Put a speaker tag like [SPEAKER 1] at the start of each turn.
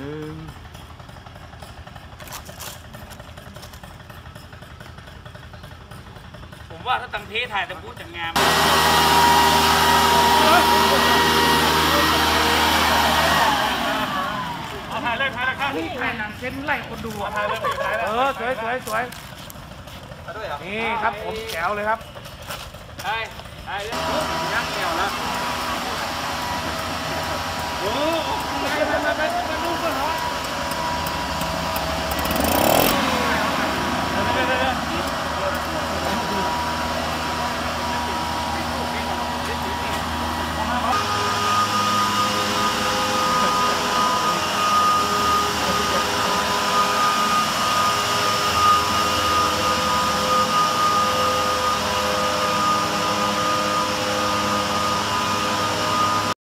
[SPEAKER 1] หนึ่ง
[SPEAKER 2] ผมว่าถ้าตังเทถ่ายตะพูดจะงาม
[SPEAKER 3] เอาถ่ายเลยถ่ายเลยครับ
[SPEAKER 2] นี่ถ่ายหนังเช่นไล่คนดูอะ
[SPEAKER 3] ถ่ายเลยถ่ายเลย
[SPEAKER 1] เออสวยสวยสวย
[SPEAKER 4] ด้วยเหรอ
[SPEAKER 1] นี่ครับผมแจ๋วเลยครับ
[SPEAKER 2] ไปไปเล
[SPEAKER 3] ย